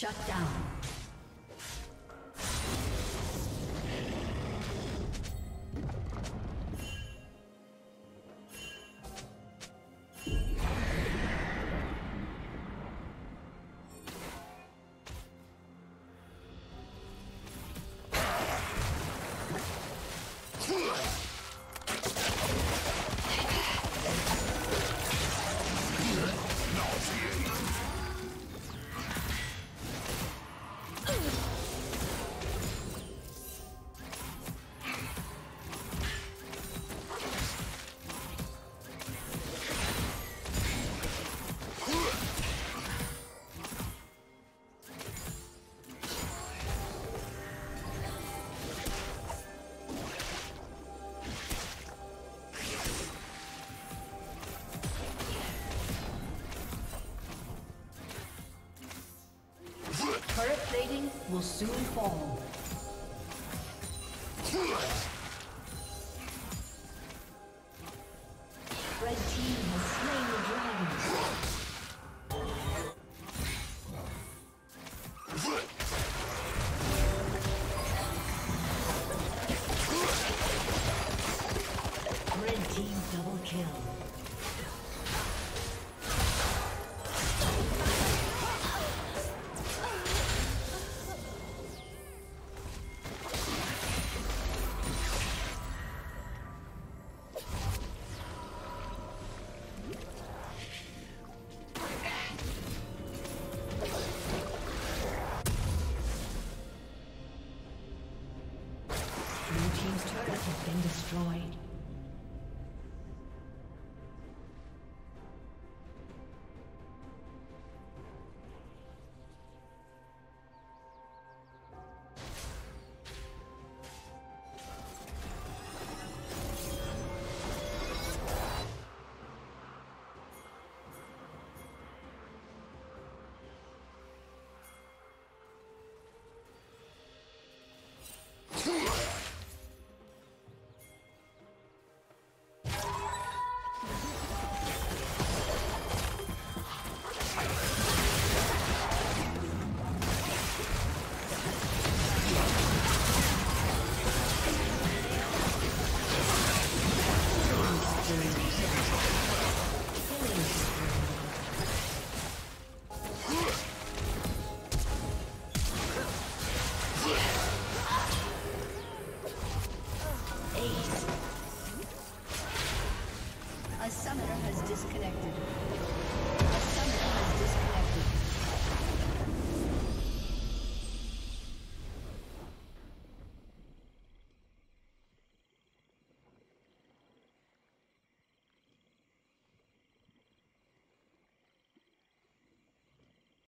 Shut down. Will soon fall.